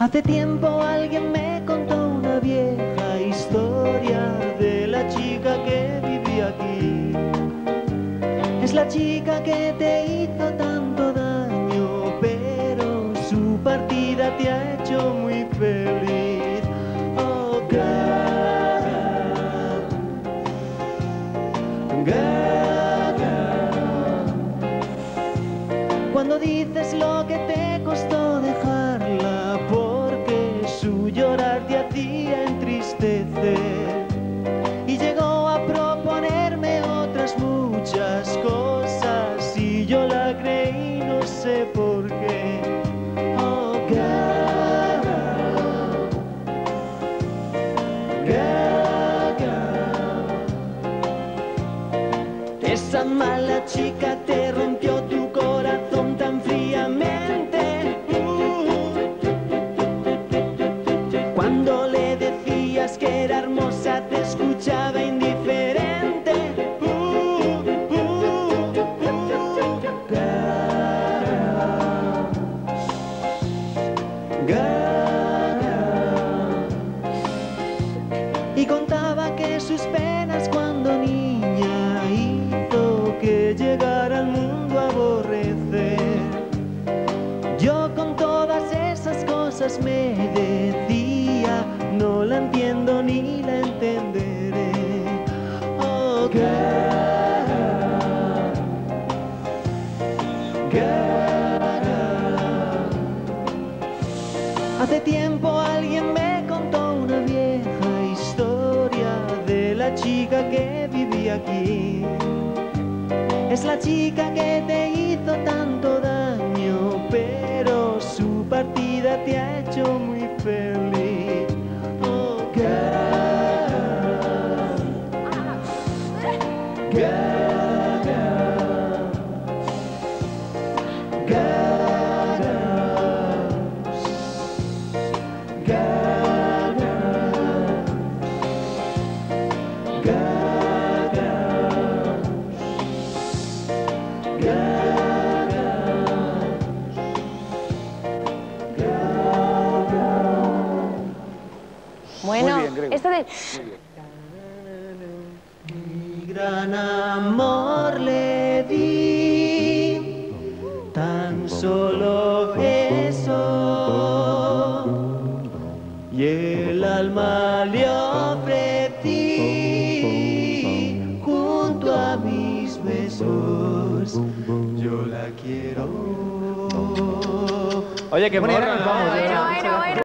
Hace tiempo alguien me contó una vieja historia de la chica que vivía aquí. Es la chica que te hizo tanto daño, pero su partida te ha hecho muy feliz. Oh, girl, girl. Cuando dices lo que te costó dejarla, Y llegó a proponerme otras muchas cosas y yo la creí, no sé por qué. Oh, girl, girl. Esa mala chica te rompió tu corazón tan fríamente. Uh. Cuando le que era hermosa, te escuchaba indiferente. Uh, uh, uh. Girl, girl. Y contaba que sus penas cuando niña hizo que llegara al mundo aborrecer. Yo con todas esas cosas me decía, no la entiendo ni la entenderé. Oh, girl, girl. Hace tiempo alguien me contó una vieja historia de la chica que vivía aquí. Es la chica que te hizo tanto Bueno, esto de... Gran amor le di, tan solo eso, y el alma le ofrecí junto a mis besos. Yo la quiero. Oye, qué. Bueno,